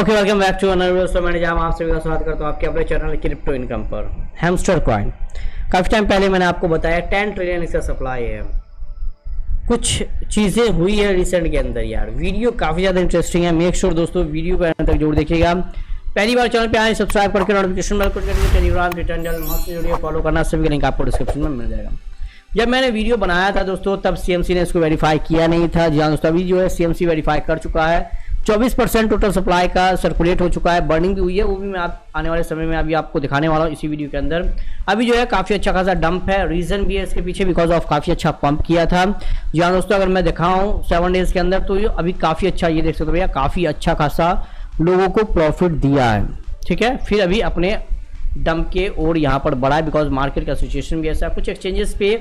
Okay welcome back to another video मैंने जहाँ आप सभी का स्वागत करता हूँ आपके अपने चैनल क्रिप्टो इनकम पर। हैमस्टर कॉइन काफ़ी टाइम पहले मैंने आपको बताया टेन ट्रिलियन इसका सप्लाई है। कुछ चीज़ें हुई है रिसेंट के अंदर यार। वीडियो काफ़ी ज़्यादा इंटरेस्टिंग है। मेक श्योर दोस्तों वीडियो को अंत तक ज़रूर देखिएगा। पहली बार चैनल पे आए सब्सक्राइब करके नोटिफिकेशन बेल को करिए। टेलीग्राम रिटर्न जल मस्त वीडियो फॉलो करना। सभी का लिंक आपको डिस्क्रिप्शन में मिल जाएगा। जब मैंने वीडियो बनाया था दोस्तों, तब सीएमसी ने इसको वेरीफाई किया नहीं था। जी हाँ दोस्तों, अभी जो है सीएमसी वेरीफाई कर चुका है। 24 परसेंट टोटल सप्लाई का सर्कुलेट हो चुका है बर्निंग भी हुई है, वो भी मैं आप आने वाले समय में अभी आपको दिखाने वाला हूँ इसी वीडियो के अंदर। अभी जो है काफ़ी अच्छा खासा डंप है रीज़न भी है इसके पीछे बिकॉज़ ऑफ़ काफ़ी अच्छा पंप किया था। जी हाँ दोस्तों, अगर मैं दिखाऊँ सेवन डेज़ के अंदर तो ये अभी काफ़ी अच्छा ये देख सकते हो भैया, काफ़ी अच्छा खासा लोगों को प्रॉफिट दिया है। ठीक है? फिर अभी अपने डंप के और यहाँ पर बढ़ा है बिकॉज़ मार्केट का सिचुएशन भी ऐसा है। कुछ एक्सचेंजेस पे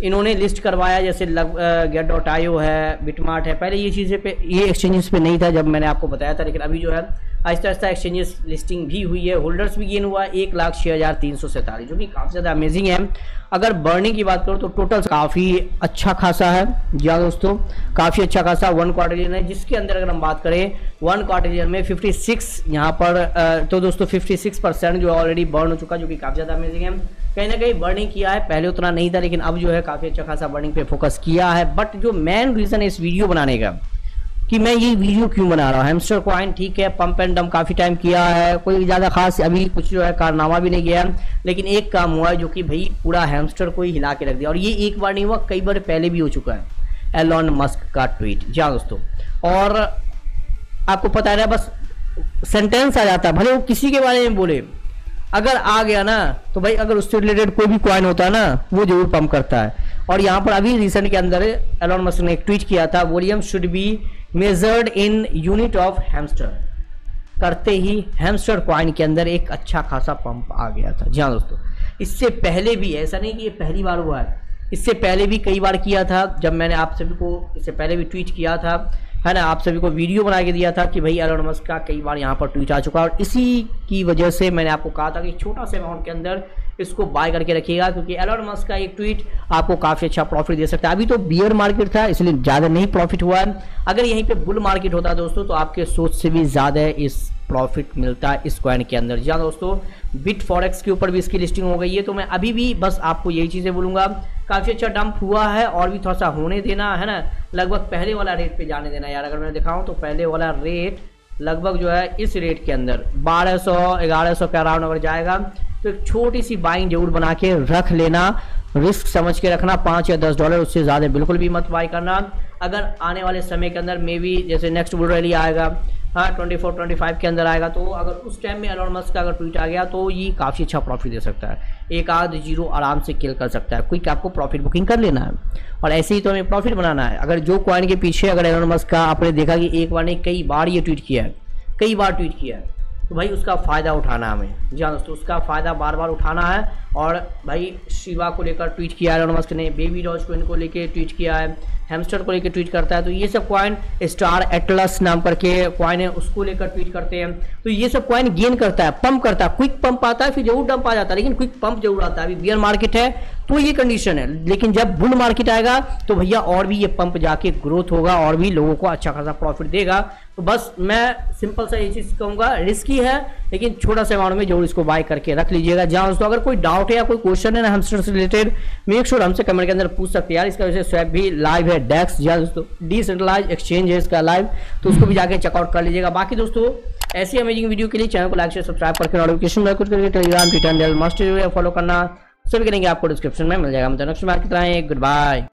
इन्होंने लिस्ट करवाया, जैसे गेट डॉट आईओ है बिटमार्ट है, पहले ये चीज़ें पे, ये एक्सचेंजेस पे नहीं था जब मैंने आपको बताया था, लेकिन अभी जो है आहिस्ता आहिस्ता एक्सचेंजेस लिस्टिंग भी हुई है। होल्डर्स भी गेन हुआ एक लाख छः हज़ार तीन सौ सैंतालीस, जो कि काफ़ी ज़्यादा अमेजिंग है। अगर बर्निंग की बात करूँ तो टोटल काफ़ी अच्छा खासा है। हाँ दोस्तों, काफ़ी अच्छा खासा वन क्वार्टरियन है। जिसके अंदर अगर हम बात करें वन क्वार्टरियन में 56 यहाँ पर तो दोस्तों 56 परसेंट जो ऑलरेडी बर्न हो चुका, जो कि काफ़ी ज़्यादा अमेजिंग है। कहीं ना कहीं बर्निंग किया है। पहले उतना नहीं था, लेकिन अब जो है काफ़ी अच्छा खासा बर्निंग पे फोकस किया है। बट जो मेन रीज़न है इस वीडियो बनाने का कि मैं ये वीडियो क्यों बना रहा हूँ? हेमस्टर कॉइन ठीक है पंप एंड डम काफ़ी टाइम किया है। कोई ज़्यादा खास अभी कुछ जो है कारनामा भी नहीं गया। लेकिन एक काम हुआ है जो कि भाई पूरा हेमस्टर को ही हिला के रख दिया। और ये एक बार नहीं हुआ, कई बार पहले भी हो चुका है। एलॉन मस्क का ट्वीट जी दोस्तों। और आपको पता है बस सेंटेंस आ जाता है। भले वो किसी के बारे में बोले। अगर आ गया ना तो भाई अगर उससे रिलेटेड कोई भी क्वाइन होता है ना, वो ज़रूर पंप करता है। और यहाँ पर अभी रिसेंट के अंदर एलॉन मस्क ने एक ट्वीट किया था। Volume should be measured in unit of hamster. करते ही हैमस्टर क्वाइन के अंदर एक अच्छा खासा पंप आ गया था। जी हाँ दोस्तों, इससे पहले भी, ऐसा नहीं कि ये पहली बार हुआ है। इससे पहले भी कई बार किया था, जब मैंने आप सभी को, इससे पहले भी ट्वीट किया था, है ना, आप सभी को वीडियो बना के दिया था कि भाई एलोन मस्क का कई बार यहाँ पर ट्वीट आ चुका है। और इसी की वजह से मैंने आपको कहा था कि छोटा से अमाउंट के अंदर इसको बाय करके रखिएगा, क्योंकि एलोन मस्क का एक ट्वीट आपको काफ़ी अच्छा प्रॉफिट दे सकता है। अभी तो बियर मार्केट था, इसलिए ज़्यादा नहीं प्रॉफिट हुआ। है अगर यहीं पे बुल मार्केट होता दोस्तों तो आपके सोच से भी ज़्यादा इस प्रॉफिट मिलता है इस कॉइन के अंदर। जी हाँ दोस्तों बिट फॉरेक्स के ऊपर भी इसकी लिस्टिंग हो गई है तो मैं अभी भी बस आपको यही चीज़ें बोलूँगा। काफ़ी अच्छा डंप हुआ है, और भी थोड़ा सा होने देना, है ना? लगभग पहले वाला रेट पे जाने देना यार, अगर मैं दिखाऊँ तो पहले वाला रेट लगभग जो है इस रेट के अंदर 1200 1100 के अराउंड अगर जाएगा तो एक छोटी सी बाइंग ज़रूर बना के रख लेना रिस्क समझ के रखना, पाँच या दस डॉलर उससे ज़्यादा बिल्कुल भी मत बाई करना। अगर आने वाले समय के अंदर मे बी जैसे नेक्स्ट बुल रैली आएगा हाँ ट्वेंटी फोर ट्वेंटी फाइव के अंदर आएगा तो अगर उस टाइम में एलोन मस्क का अगर ट्वीट आ गया तो ये काफ़ी अच्छा प्रॉफिट दे सकता है। एक आध ज़ीरो आराम से किल कर सकता है। क्विक आपको प्रॉफिट बुकिंग कर लेना है। और ऐसे ही तो हमें प्रॉफिट बनाना है। अगर जो क्वाइन के पीछे अगर एलोन मस्क का आपने देखा कि एक बार ने कई बार ये ट्वीट किया है, कई बार ट्वीट किया है तो भाई उसका फ़ायदा उठाना हमें। जी हाँ दोस्तों, उसका फ़ायदा बार बार उठाना है और भाई शिवा को लेकर ट्वीट किया है मस्क ने बेबी डॉज को इनको लेकर ट्वीट किया है हेमस्टर को लेकर ट्वीट करता है तो ये सब क्वाइन स्टार एटलस नाम करके क्वाइन है, उसको लेकर ट्वीट करते हैं। तो ये सब क्वाइन गेन करता है पंप करता है क्विक पंप आता है, फिर ज़रूर डंप आ जाता है, लेकिन क्विक पंप ज़रूर आता है। अभी बियर मार्केट है तो ये कंडीशन है। लेकिन जब बुल मार्केट आएगा तो भैया और भी ये पंप जाके ग्रोथ होगा और भी लोगों को अच्छा खासा प्रॉफिट देगा। तो बस मैं सिंपल सा ये चीज़ कहूँगा रिस्की है, लेकिन छोटा सा अमाउंट में ज़रूर इसको बाय करके रख लीजिएगा। जहाँ दोस्तों, अगर कोई डाउट है या कोई क्वेश्चन है ना हमस्टर से रिलेटेड मेक श्योर हमसे कमेंट के अंदर पूछ सकते हैं। यार, इसका वजह स्वैप भी लाइव है डेक्स या दोस्तों डिसेंट्रलाइज एक्सचेंज है इसका लाइव तो उसको भी जाके चेकआउट कर लीजिएगा। बाकी दोस्तों, ऐसी अमेजिंग वीडियो के लिए चैनल को लाइक शेयर सब्सक्राइब करके नोटिफिकेशन बेल करके टेलीग्राम ट्विटर मस्ट फॉलो करना। सभी करेंगे आपको डिस्क्रिप्शन में मिल जाएगा। मतलब नेक्स्ट बार की गुड बाय